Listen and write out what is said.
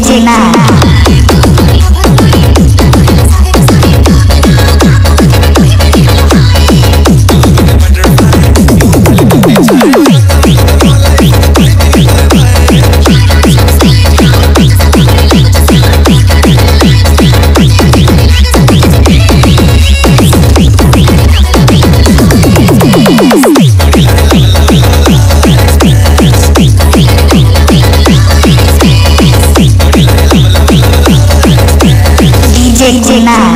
DJ Man. DJ Kunal.